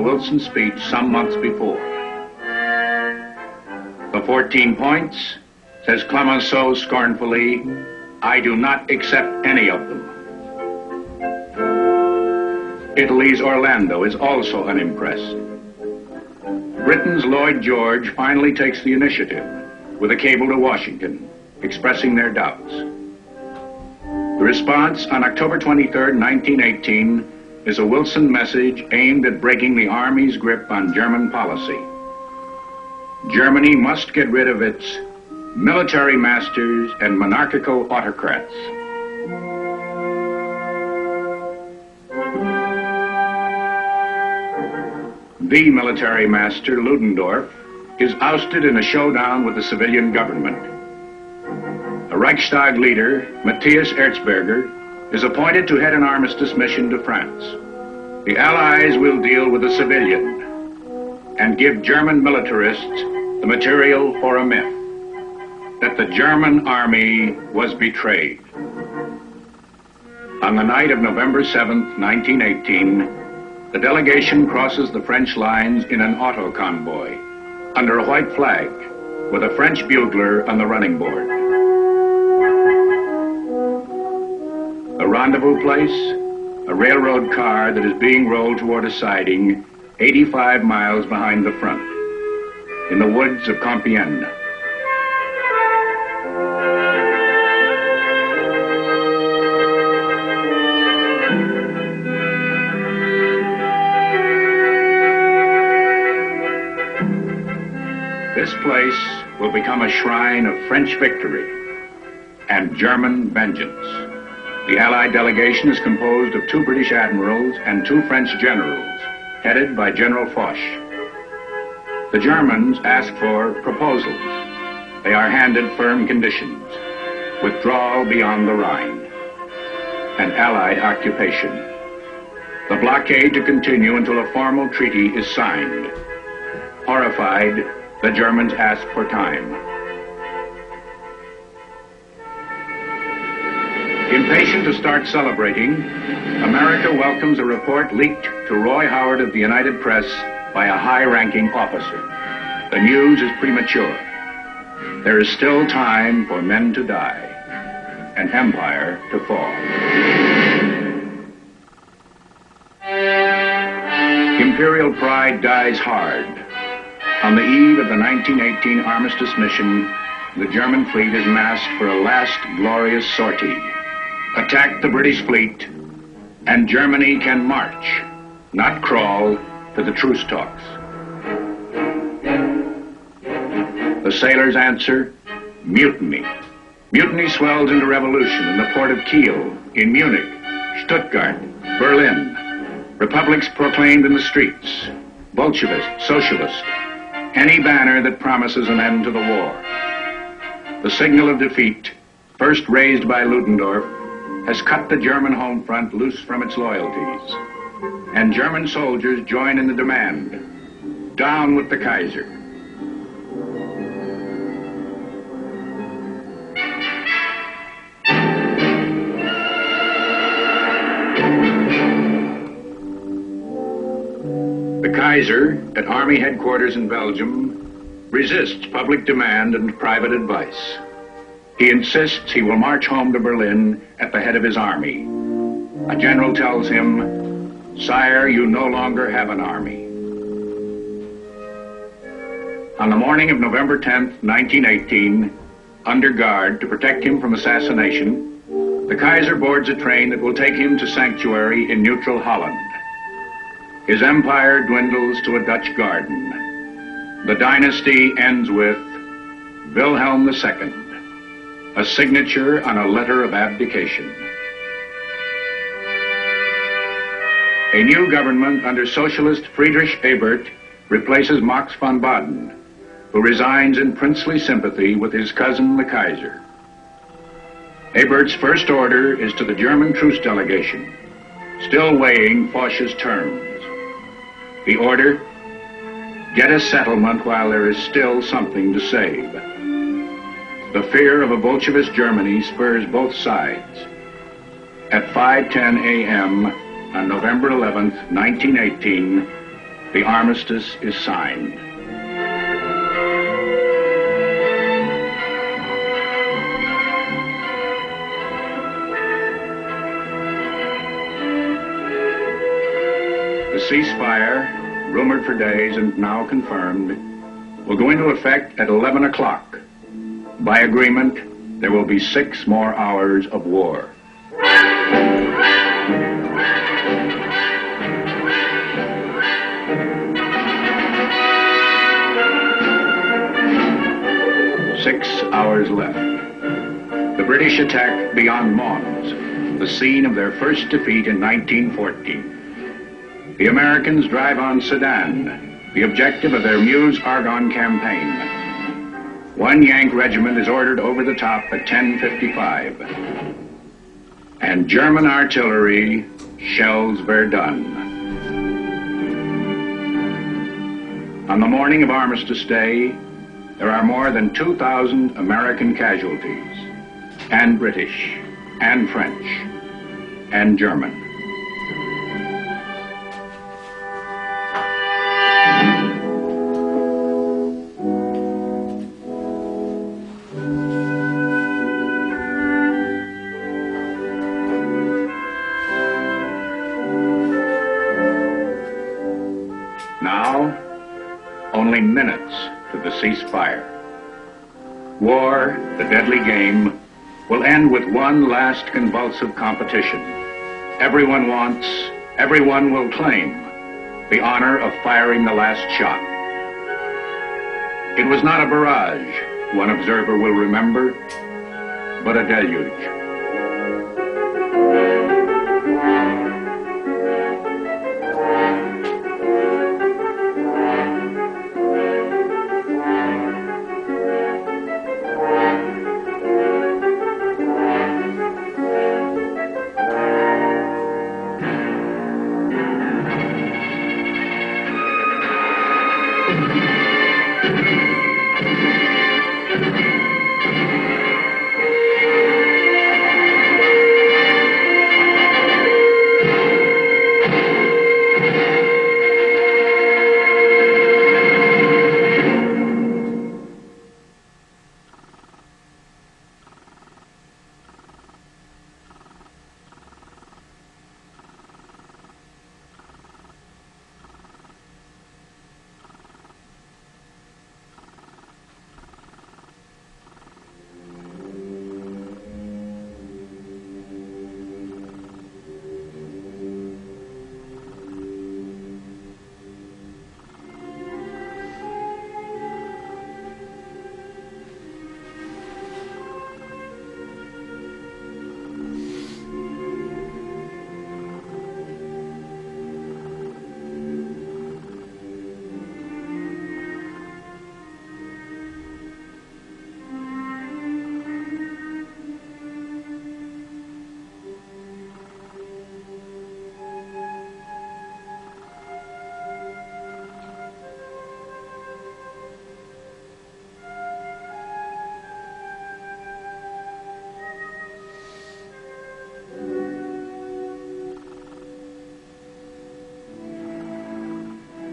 a Wilson speech some months before. The 14 points, says Clemenceau scornfully, I do not accept any of them. Italy's Orlando is also unimpressed. Britain's Lloyd George finally takes the initiative with a cable to Washington expressing their doubts. The response on October 23, 1918, is a Wilson message aimed at breaking the Army's grip on German policy. Germany must get rid of its military masters and monarchical autocrats. The military master, Ludendorff, is ousted in a showdown with the civilian government. A Reichstag leader, Matthias Erzberger, is appointed to head an armistice mission to France. The Allies will deal with the civilian and give German militarists the material for a myth that the German army was betrayed. On the night of November 7th, 1918, the delegation crosses the French lines in an auto convoy under a white flag with a French bugler on the running board. Rendezvous place, a railroad car that is being rolled toward a siding 85 miles behind the front in the woods of Compiègne. This place will become a shrine of French victory and German vengeance. The Allied delegation is composed of two British admirals and two French generals, headed by General Foch. The Germans ask for proposals. They are handed firm conditions. Withdrawal beyond the Rhine. An Allied occupation. The blockade to continue until a formal treaty is signed. Horrified, the Germans ask for time. Impatient to start celebrating, America welcomes a report leaked to Roy Howard of the United Press by a high-ranking officer. The news is premature. There is still time for men to die, an empire to fall. Imperial pride dies hard. On the eve of the 1918 armistice mission, the German fleet is massed for a last glorious sortie. Attack the British fleet, and Germany can march, not crawl, to the truce talks. The sailors answer, mutiny. Mutiny swells into revolution in the port of Kiel, in Munich, Stuttgart, Berlin. Republics proclaimed in the streets. Bolshevist, socialist, any banner that promises an end to the war. The signal of defeat, first raised by Ludendorff, has cut the German home front loose from its loyalties. And German soldiers join in the demand down with the Kaiser. The Kaiser, at Army headquarters in Belgium, resists public demand and private advice. He insists he will march home to Berlin at the head of his army. A general tells him, Sire, you no longer have an army. On the morning of November 10th, 1918, under guard to protect him from assassination, the Kaiser boards a train that will take him to sanctuary in neutral Holland. His empire dwindles to a Dutch garden. The dynasty ends with Wilhelm II, a signature on a letter of abdication. A new government under socialist Friedrich Ebert replaces Max von Baden, who resigns in princely sympathy with his cousin the Kaiser. Ebert's first order is to the German truce delegation, still weighing Foch's terms. The order, get a settlement while there is still something to save. The fear of a Bolshevist Germany spurs both sides. At 5:10 a.m. on November 11th, 1918, the armistice is signed. The ceasefire, rumored for days and now confirmed, will go into effect at 11 o'clock. By agreement, there will be six more hours of war. Six hours left. The British attack beyond Mons, the scene of their first defeat in 1914. The Americans drive on Sedan, the objective of their Meuse Argonne campaign. One Yank regiment is ordered over the top at 10.55. And German artillery shells Verdun. On the morning of Armistice Day, there are more than 2,000 American casualties, and British, and French, and German. Ceasefire. War, the deadly game, will end with one last convulsive competition. Everyone wants, everyone will claim the honor of firing the last shot. It was not a barrage, one observer will remember, but a deluge.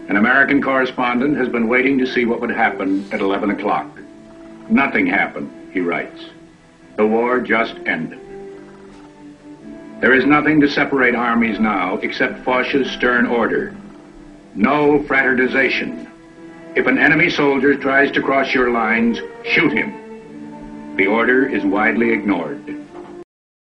An American correspondent has been waiting to see what would happen at 11 o'clock. Nothing happened, he writes. The war just ended. There is nothing to separate armies now except Foch's stern order. No fraternization. If an enemy soldier tries to cross your lines, shoot him. The order is widely ignored.